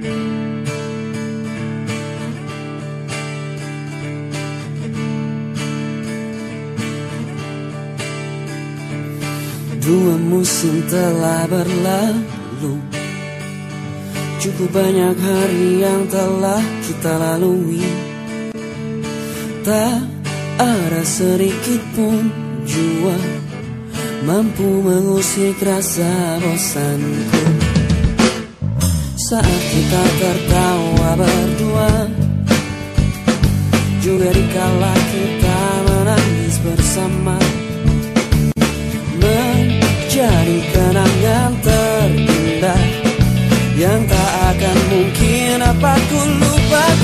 Dua musim telah berlalu. Cukup banyak hari yang telah kita lalui. Tak ada sedikit pun jua Mampu mengusik rasa bosanku Saat kita tertawa berdua. Juga dikala kita menangis bersama. Menjadi kenangan terindah Yang tak akan mungkin apa ku lupakan